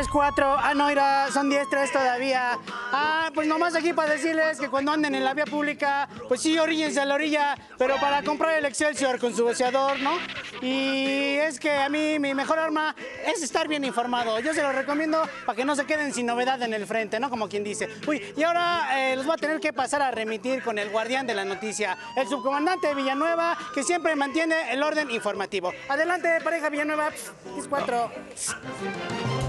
10-4. Ah, no, mira, son 10-3 todavía. Ah, pues nomás aquí para decirles que cuando anden en la vía pública, pues sí, oríllense a la orilla, pero para comprar el Excelsior con su boceador, ¿no? Y es que a mí mi mejor arma es estar bien informado. Yo se lo recomiendo para que no se queden sin novedad en el frente, ¿no? Como quien dice. Uy, y ahora eh, los voy a tener que pasar a remitir con el guardián de la noticia, el subcomandante Villanueva, que siempre mantiene el orden informativo. Adelante, pareja Villanueva. 10-4.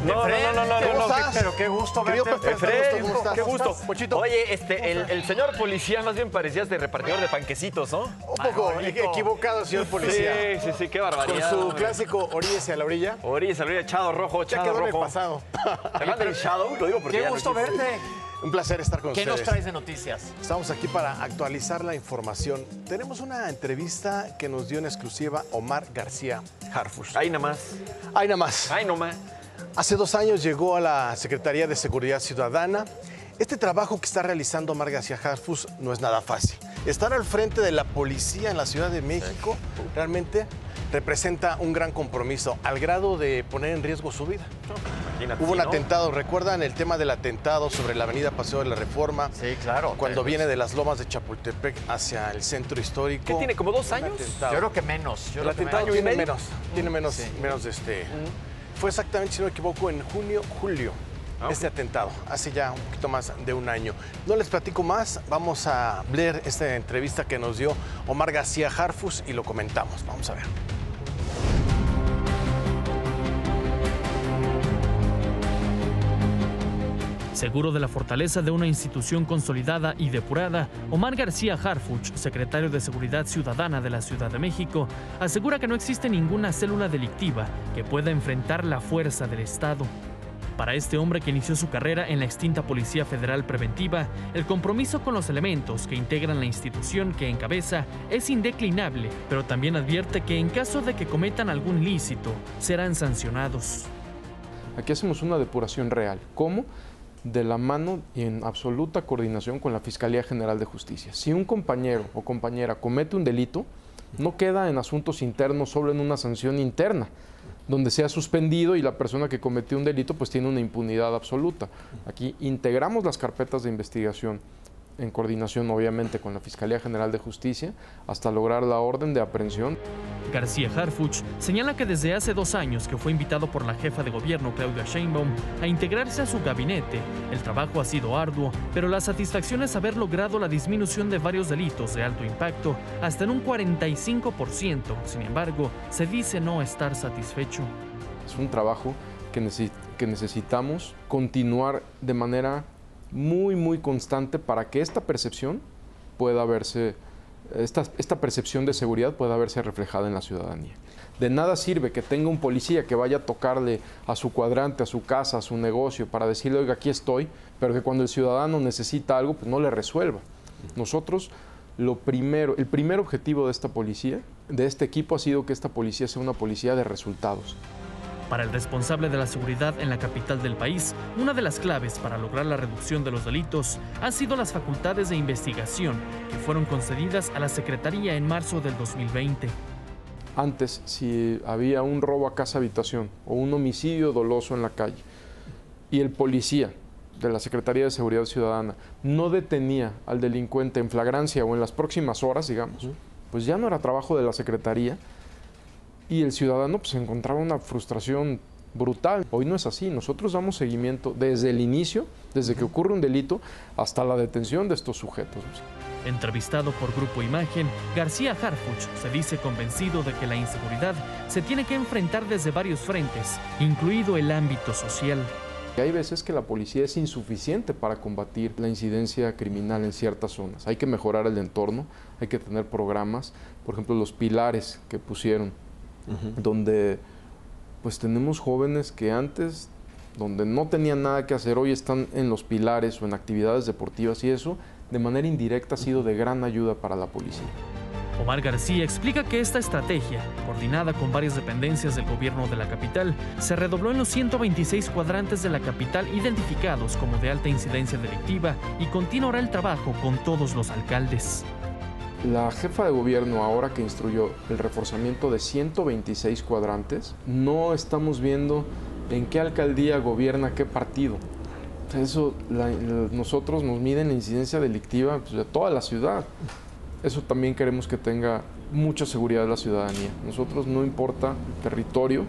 No, no, no, no, no, ¿Cómo no, estás? pero qué gusto verte. Pepe, Efraín, ¿cómo estás? qué gusto. Pochito. Oye, este, el, el señor policía más bien parecías de repartidor de panquecitos, ¿no? Un poco equivocado, señor policía. Sí, sí, sí, qué Con barbaridad. su hombre. clásico oríllese a la orilla. Orilla, salud, Chado Rojo, Ya Chado quedó en el Rojo. pasado. ¿Te mandan el Shadow? Lo digo porque Qué ya no gusto verte. Un placer estar con ¿Qué ustedes. nos traes de noticias? Estamos aquí para actualizar la información. Tenemos una entrevista que nos dio en exclusiva Omar García Harfus. Ahí nada más. Ahí nada más. Ahí nomás. Hace dos años llegó a la Secretaría de Seguridad Ciudadana. Este trabajo que está realizando Omar García Harfus no es nada fácil. Estar al frente de la policía en la Ciudad de México realmente representa un gran compromiso, al grado de poner en riesgo su vida. Imagínate, Hubo un atentado, ¿recuerdan el tema del atentado sobre la avenida Paseo de la Reforma? Sí, claro. Cuando viene de las lomas de Chapultepec hacia el centro histórico. ¿Qué tiene, como dos años? Yo creo que menos. Yo El creo que atentado menos. tiene menos, tiene menos, Sí. menos de este. Fue exactamente, si no me equivoco, en junio, julio. Ah, Este atentado, hace ya un poquito más de un año. No les platico más, vamos a leer esta entrevista que nos dio Omar García Harfus y lo comentamos. Vamos a ver. Seguro de la fortaleza de una institución consolidada y depurada, Omar García Harfuch, secretario de Seguridad Ciudadana de la Ciudad de México, asegura que no existe ninguna célula delictiva que pueda enfrentar la fuerza del Estado. Para este hombre que inició su carrera en la extinta Policía Federal Preventiva, el compromiso con los elementos que integran la institución que encabeza es indeclinable, pero también advierte que en caso de que cometan algún ilícito, serán sancionados. Aquí hacemos una depuración real. ¿Cómo? De la mano y en absoluta coordinación con la Fiscalía General de Justicia. Si un compañero o compañera comete un delito, no queda en asuntos internos, solo en una sanción interna, donde sea suspendido y la persona que cometió un delito pues tiene una impunidad absoluta. Aquí integramos las carpetas de investigación en coordinación obviamente con la Fiscalía General de Justicia hasta lograr la orden de aprehensión. García Harfuch señala que desde hace dos años que fue invitado por la jefa de gobierno Claudia Sheinbaum a integrarse a su gabinete, el trabajo ha sido arduo, pero la satisfacción es haber logrado la disminución de varios delitos de alto impacto hasta en un 45%. Sin embargo, se dice no estar satisfecho. Es un trabajo que, necesi- que necesitamos continuar de manera muy, muy constante para que esta percepción pueda verse, esta, esta percepción de seguridad pueda verse reflejada en la ciudadanía. De nada sirve que tenga un policía que vaya a tocarle a su cuadrante, a su casa, a su negocio, para decirle, oiga, aquí estoy, pero que cuando el ciudadano necesita algo, pues no le resuelva. Nosotros, lo primero, el primer objetivo de esta policía, de este equipo, ha sido que esta policía sea una policía de resultados. Para el responsable de la seguridad en la capital del país, una de las claves para lograr la reducción de los delitos han sido las facultades de investigación que fueron concedidas a la Secretaría en marzo del 2020. Antes, si había un robo a casa habitación o un homicidio doloso en la calle y el policía de la Secretaría de Seguridad Ciudadana no detenía al delincuente en flagrancia o en las próximas horas, digamos, pues ya no era trabajo de la Secretaría y el ciudadano pues encontraba una frustración brutal. Hoy no es así, nosotros damos seguimiento desde el inicio, desde que ocurre un delito, hasta la detención de estos sujetos. Entrevistado por Grupo Imagen, García Harfuch se dice convencido de que la inseguridad se tiene que enfrentar desde varios frentes, incluido el ámbito social. Hay veces que la policía es insuficiente para combatir la incidencia criminal en ciertas zonas. Hay que mejorar el entorno, hay que tener programas, por ejemplo, los pilares que pusieron, donde pues tenemos jóvenes que antes, donde no tenían nada que hacer, hoy están en los pilares o en actividades deportivas y eso de manera indirecta ha sido de gran ayuda para la policía. Omar García explica que esta estrategia, coordinada con varias dependencias del gobierno de la capital, se redobló en los 126 cuadrantes de la capital identificados como de alta incidencia delictiva y continuará el trabajo con todos los alcaldes. La jefa de gobierno, ahora que instruyó el reforzamiento de 126 cuadrantes, no estamos viendo en qué alcaldía gobierna qué partido. Eso, nosotros nos miden la incidencia delictiva pues, de toda la ciudad. Eso también queremos que tenga mucha seguridad la ciudadanía. Nosotros no importa territorio,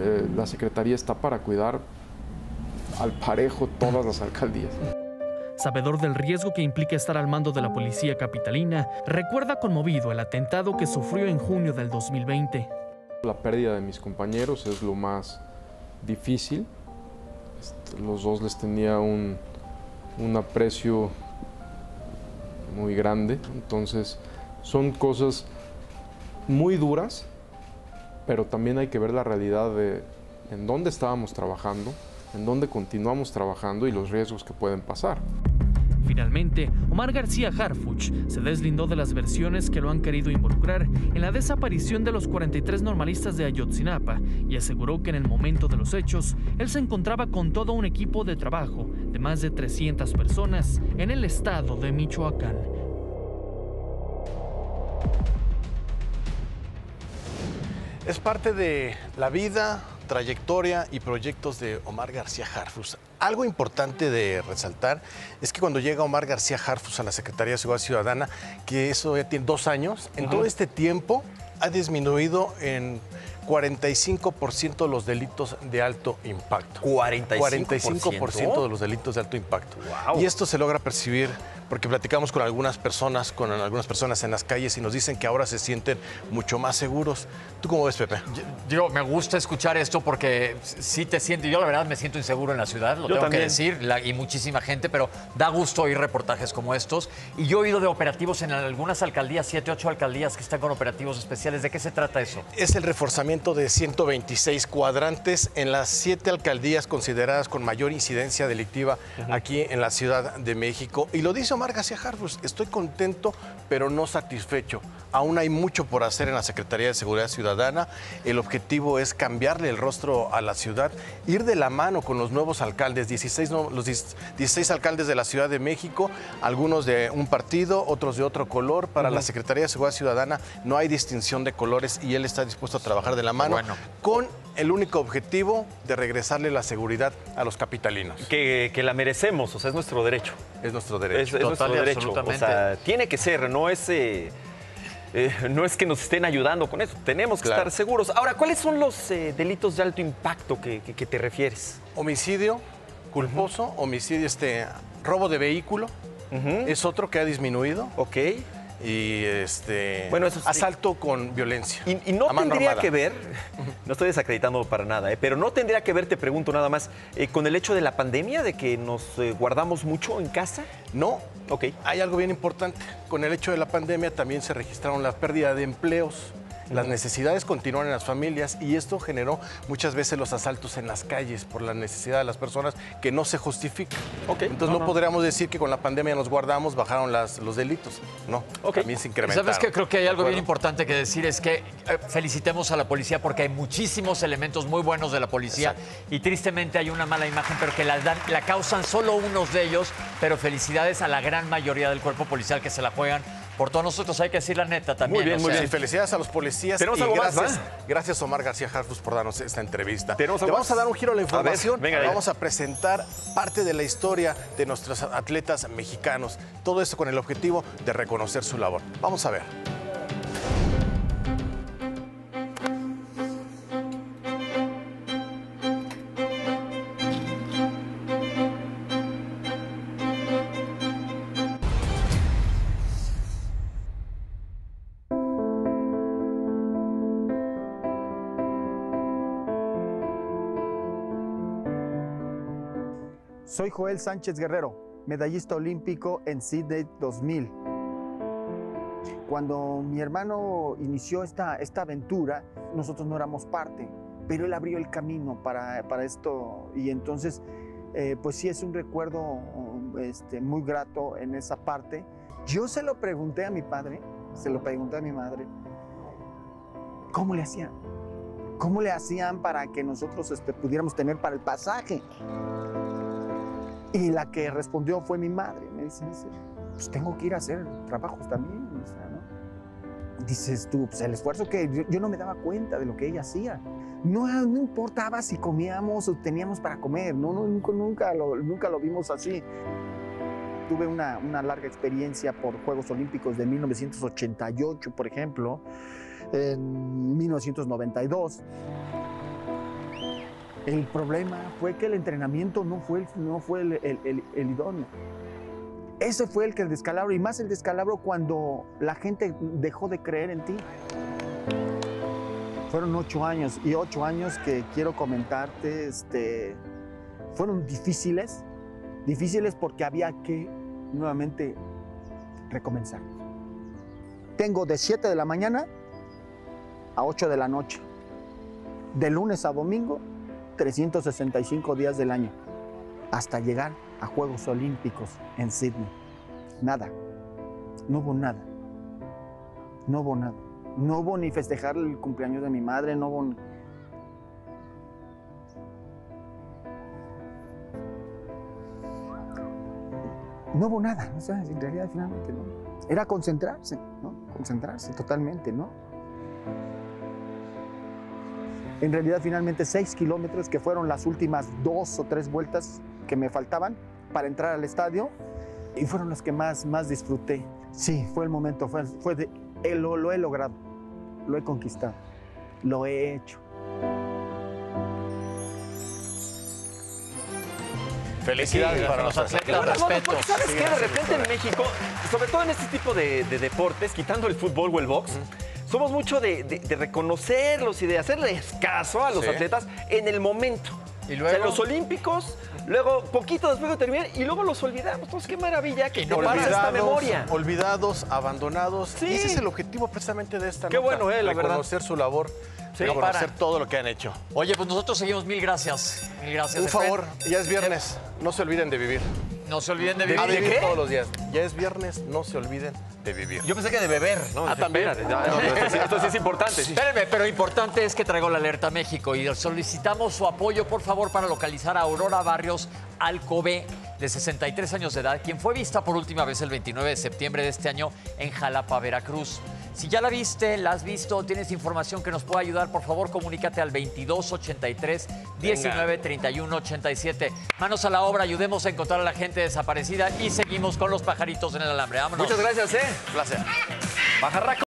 eh, la Secretaría está para cuidar al parejo todas las alcaldías. Sabedor del riesgo que implica estar al mando de la policía capitalina, recuerda conmovido el atentado que sufrió en junio del 2020. La pérdida de mis compañeros es lo más difícil. Este, los dos les tenía un, un aprecio muy grande, entonces son cosas muy duras, pero también hay que ver la realidad de en dónde estábamos trabajando, en dónde continuamos trabajando y los riesgos que pueden pasar. Finalmente, Omar García Harfuch se deslindó de las versiones que lo han querido involucrar en la desaparición de los 43 normalistas de Ayotzinapa y aseguró que en el momento de los hechos, él se encontraba con todo un equipo de trabajo de más de 300 personas en el estado de Michoacán. Es parte de la vida, trayectoria y proyectos de Omar García Harfus. Algo importante de resaltar es que cuando llega Omar García Harfus a la Secretaría de Seguridad Ciudadana, que eso ya tiene dos años, en todo este tiempo ha disminuido en 45% los delitos de alto impacto. 45%. 45% de los delitos de alto impacto. Y esto se logra percibir porque platicamos con algunas personas, con algunas personas en las calles y nos dicen que ahora se sienten mucho más seguros. ¿Tú cómo ves, Pepe? Yo, me gusta escuchar esto porque sí te siento, yo la verdad me siento inseguro en la ciudad, lo tengo que decir, y muchísima gente, pero da gusto oír reportajes como estos. Y yo he oído de operativos en algunas alcaldías, siete, ocho alcaldías que están con operativos especiales. ¿De qué se trata eso? Es el reforzamiento de 126 cuadrantes en las siete alcaldías consideradas con mayor incidencia delictiva aquí en la Ciudad de México. Y lo dice Omar García Harfus, estoy contento pero no satisfecho. Aún hay mucho por hacer en la Secretaría de Seguridad Ciudadana. El objetivo es cambiarle el rostro a la ciudad, ir de la mano con los nuevos alcaldes, 16, los 16 alcaldes de la Ciudad de México, algunos de un partido, otros de otro color. Para la Secretaría de Seguridad Ciudadana no hay distinción de colores y él está dispuesto a trabajar de la mano con el único objetivo de regresarle la seguridad a los capitalinos. Que, la merecemos, o sea, es nuestro derecho. Es nuestro derecho. Es, nuestro derecho. O sea, tiene que ser, no es... Eh, eh, no es que nos estén ayudando con eso, tenemos que estar seguros. Ahora, ¿cuáles son los eh, delitos de alto impacto que, te refieres? Homicidio culposo, homicidio, este, robo de vehículo, es otro que ha disminuido. Ok y este bueno, asalto con violencia. Y, no tendría que ver, no estoy desacreditando para nada, ¿eh? pero no tendría que ver, te pregunto nada más, eh, con el hecho de la pandemia, de que nos eh, guardamos mucho en casa. No, ok. Hay algo bien importante. Con el hecho de la pandemia también se registraron la pérdida de empleos. Las necesidades continúan en las familias y esto generó muchas veces los asaltos en las calles por la necesidad de las personas que no se justifica. Entonces no, podríamos decir que con la pandemia nos guardamos, bajaron las, los delitos. No, okay. también se incrementaron. ¿Sabes que Creo que hay algo bien importante que decir, es que eh, felicitemos a la policía porque hay muchísimos elementos muy buenos de la policía y tristemente hay una mala imagen, pero que la, la causan solo unos de ellos, pero felicidades a la gran mayoría del cuerpo policial que se la juegan por todos nosotros hay que decir la neta también. Muy bien, muy bien. Felicidades a los policías. Tenemos algo gracias, más, gracias Omar García Harfus por darnos esta entrevista. Te vamos a dar un giro a la información. vamos a presentar parte de la historia de nuestros atletas mexicanos. Todo esto con el objetivo de reconocer su labor. Vamos a ver. Soy Joel Sánchez Guerrero, medallista olímpico en Sydney 2000. Cuando mi hermano inició esta, esta aventura, nosotros no éramos parte, pero él abrió el camino para, para esto y entonces, eh, pues sí es un recuerdo este, muy grato en esa parte. Yo se lo pregunté a mi padre, se lo pregunté a mi madre, ¿cómo le hacían? ¿Cómo le hacían para que nosotros este, pudiéramos tener para el pasaje? Y la que respondió fue mi madre. Me dice, pues tengo que ir a hacer trabajos también. ¿no? Dices tú, pues el esfuerzo que yo, no me daba cuenta de lo que ella hacía. no, no importaba si comíamos o teníamos para comer, no, no, nunca, nunca, lo, nunca lo vimos así. Tuve una, una larga experiencia por Juegos Olímpicos de 1988, por ejemplo, en 1992. El problema fue que el entrenamiento no fue no fue el- el- el idóneo. Ese fue el que el descalabro, y más el descalabro cuando la gente dejó de creer en ti. Fueron ocho años, y ocho años que quiero comentarte, este, fueron difíciles, difíciles porque había que nuevamente recomenzar. Tengo de 7 de la mañana a 8 de la noche, de lunes a domingo, 365 días del año, hasta llegar a Juegos Olímpicos en Sydney. Nada, no hubo nada, no hubo nada. No hubo ni festejar el cumpleaños de mi madre, no hubo... No hubo nada, en realidad finalmente no. Era concentrarse, ¿no? Concentrarse totalmente, ¿no? En realidad finalmente seis kilómetros que fueron las últimas dos o tres vueltas que me faltaban para entrar al estadio y fueron las que más, más disfruté. Sí, fue el momento, fue, fue de, eh, lo, lo he logrado, lo he conquistado, lo he hecho. Felicidades para los nosotros. atletas, Bueno, bueno, respeto. porque ¿Sabes qué? De repente en México, sobre todo en este tipo de, de deportes, quitando el fútbol o el box, somos mucho de, de- de reconocerlos y de hacerles caso a los Sí. atletas en el momento. ¿Y O sea, luego? en los Olímpicos, luego poquito después de terminar y luego los olvidamos. Entonces, qué maravilla que Y no para. esta memoria. olvidados, abandonados. Sí. Y ese es el objetivo precisamente de esta Qué nota, bueno, eh, la verdad. reconocer su labor, Sí, reconocer para. todo lo que han hecho. Oye, pues nosotros seguimos. Mil gracias. Mil gracias. Un favor, ya es viernes, no se olviden de vivir. No se olviden de vivir. A ¿De vivir qué? todos los días. Ya es viernes, no se olviden de vivir. Yo pensé que de beber. No, Ah, también. espérate, no, no, esto, sí, esto sí es importante. sí. Espérenme, pero importante es que traigo la alerta a México y solicitamos su apoyo, por favor, para localizar a Aurora Barrios Alcobe, de 63 años de edad, quien fue vista por última vez el 29 de septiembre de este año en Jalapa, Veracruz. Si ya la viste, la has visto, tienes información que nos pueda ayudar, por favor, comunícate al 2283 19 31 87. Manos a la obra, ayudemos a encontrar a la gente desaparecida y seguimos con los pajaritos en el alambre. Vámonos. Muchas gracias, ¿eh? Placer. Bajarraco.